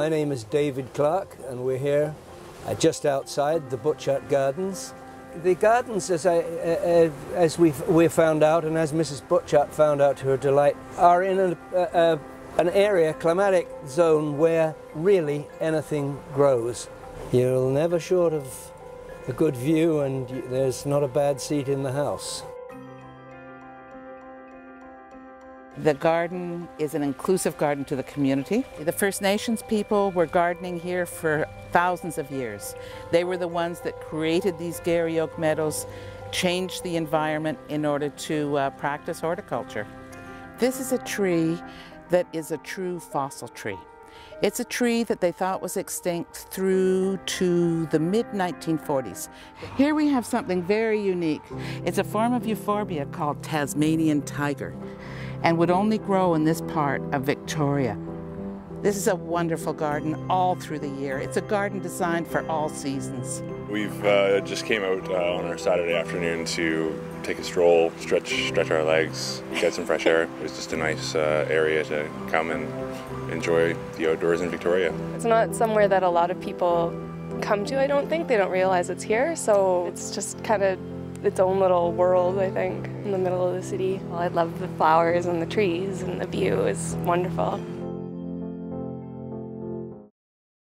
my name is David Clarke, and we're here uh, just outside the Butchart Gardens. The gardens, as, I, uh, as we've, we found out, and as Mrs. Butchart found out to her delight, are in a, a, an area, climatic zone, where really anything grows. You're never short of a good view, and there's not a bad seat in the house. The garden is an inclusive garden to the community. The First Nations people were gardening here for thousands of years. They were the ones that created these Garry Oak meadows, changed the environment in order to uh, practice horticulture. This is a tree that is a true fossil tree. It's a tree that they thought was extinct through to the mid 1940s. Here we have something very unique. It's a form of euphorbia called Tasmanian tiger and would only grow in this part of Victoria. This is a wonderful garden all through the year. It's a garden designed for all seasons. We've uh, just came out uh, on our Saturday afternoon to take a stroll, stretch stretch our legs, get some fresh air. It was just a nice uh, area to come and enjoy the outdoors in Victoria. It's not somewhere that a lot of people come to, I don't think. They don't realize it's here, so it's just kind of its own little world, I think, in the middle of the city. Well, I love the flowers and the trees and the view is wonderful.